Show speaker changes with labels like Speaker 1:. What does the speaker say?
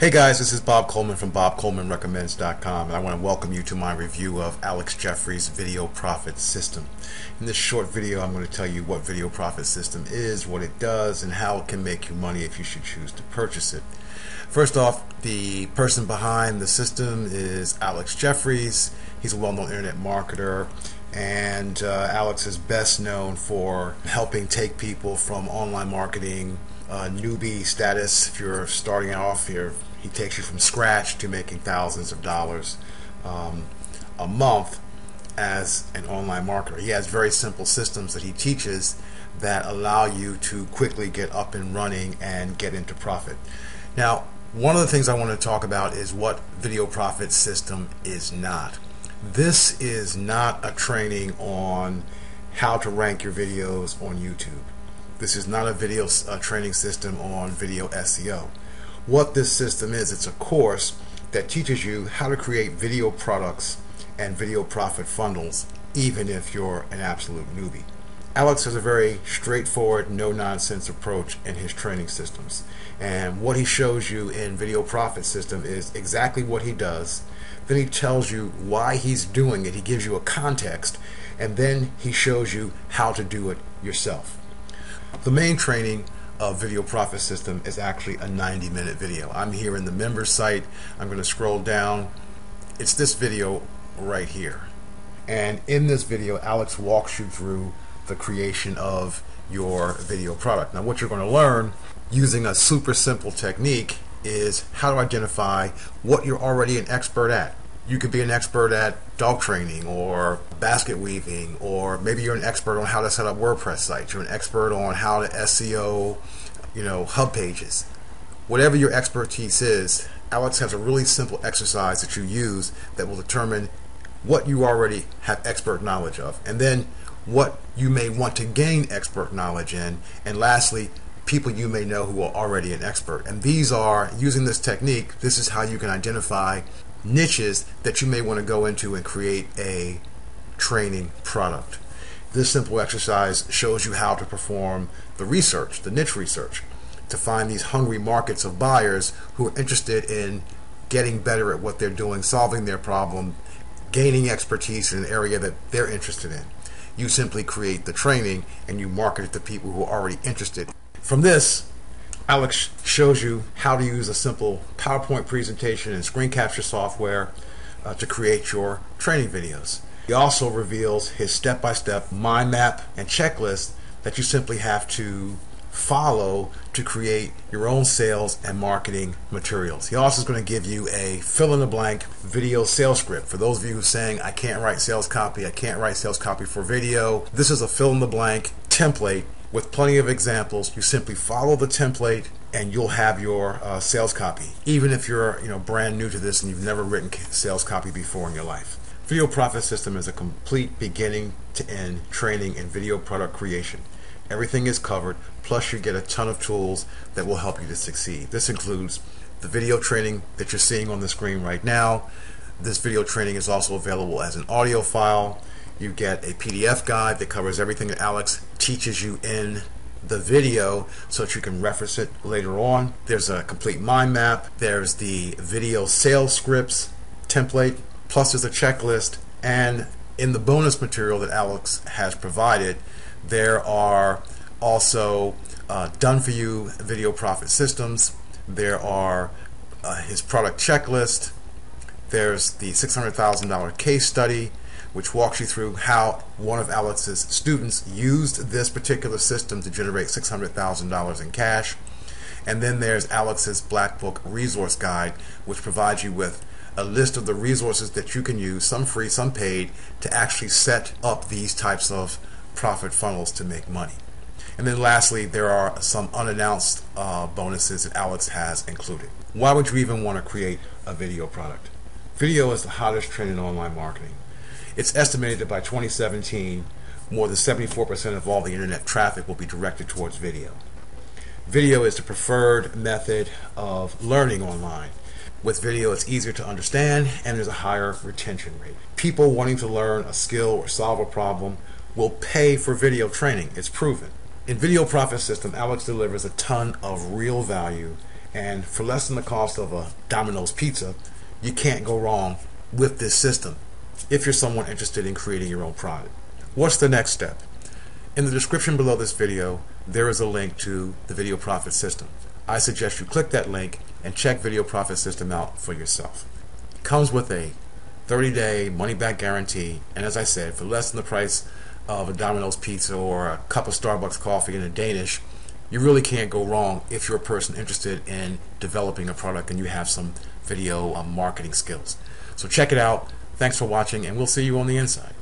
Speaker 1: Hey guys, this is Bob Coleman from BobColemanRecommends.com and I want to welcome you to my review of Alex Jeffreys' Video Profit System. In this short video I'm going to tell you what Video Profit System is, what it does, and how it can make you money if you should choose to purchase it. First off, the person behind the system is Alex Jeffreys. He's a well-known internet marketer and uh, Alex is best known for helping take people from online marketing uh, newbie status if you're starting off here he takes you from scratch to making thousands of dollars um, a month as an online marketer. He has very simple systems that he teaches that allow you to quickly get up and running and get into profit. Now, one of the things I want to talk about is what video profit system is not. This is not a training on how to rank your videos on YouTube. This is not a video uh, training system on video SEO what this system is. It's a course that teaches you how to create video products and video profit funnels even if you're an absolute newbie. Alex has a very straightforward, no-nonsense approach in his training systems. And what he shows you in Video Profit System is exactly what he does. Then he tells you why he's doing it. He gives you a context. And then he shows you how to do it yourself. The main training of Video Profit System is actually a 90 minute video. I'm here in the member site. I'm going to scroll down. It's this video right here. And in this video, Alex walks you through the creation of your video product. Now, what you're going to learn using a super simple technique is how to identify what you're already an expert at you could be an expert at dog training or basket weaving, or maybe you're an expert on how to set up WordPress sites. You're an expert on how to SEO, you know, hub pages. Whatever your expertise is, Alex has a really simple exercise that you use that will determine what you already have expert knowledge of, and then what you may want to gain expert knowledge in, and lastly, people you may know who are already an expert. And these are, using this technique, this is how you can identify niches that you may want to go into and create a training product. This simple exercise shows you how to perform the research, the niche research, to find these hungry markets of buyers who are interested in getting better at what they're doing, solving their problem, gaining expertise in an area that they're interested in. You simply create the training and you market it to people who are already interested. From this, Alex shows you how to use a simple PowerPoint presentation and screen capture software uh, to create your training videos. He also reveals his step-by-step mind map and checklist that you simply have to follow to create your own sales and marketing materials. He also is going to give you a fill-in-the-blank video sales script. For those of you who are saying, I can't write sales copy, I can't write sales copy for video, this is a fill-in-the-blank template with plenty of examples. You simply follow the template and you'll have your uh, sales copy, even if you're you know brand new to this and you've never written sales copy before in your life. Video Profit System is a complete beginning to end training in video product creation. Everything is covered, plus you get a ton of tools that will help you to succeed. This includes the video training that you're seeing on the screen right now. This video training is also available as an audio file. You get a PDF guide that covers everything that Alex teaches you in the video so that you can reference it later on. There's a complete mind map. There's the video sales scripts template. Plus there's a checklist. And in the bonus material that Alex has provided, there are also uh, done for you video profit systems. There are uh, his product checklist. There's the $600,000 case study which walks you through how one of Alex's students used this particular system to generate $600,000 in cash. And then there's Alex's Black Book Resource Guide, which provides you with a list of the resources that you can use, some free, some paid, to actually set up these types of profit funnels to make money. And then lastly, there are some unannounced uh, bonuses that Alex has included. Why would you even want to create a video product? Video is the hottest trend in online marketing. It's estimated that by 2017, more than 74% of all the internet traffic will be directed towards video. Video is the preferred method of learning online. With video, it's easier to understand and there's a higher retention rate. People wanting to learn a skill or solve a problem will pay for video training. It's proven. In Video Profit System, Alex delivers a ton of real value And for less than the cost of a Domino's pizza, you can't go wrong with this system if you're someone interested in creating your own product. What's the next step? In the description below this video, there is a link to the Video Profit System. I suggest you click that link and check Video Profit System out for yourself. It comes with a 30-day money-back guarantee, and as I said, for less than the price of a Domino's pizza or a cup of Starbucks coffee in a Danish, you really can't go wrong if you're a person interested in developing a product and you have some video um, marketing skills. So check it out. Thanks for watching, and we'll see you on the inside.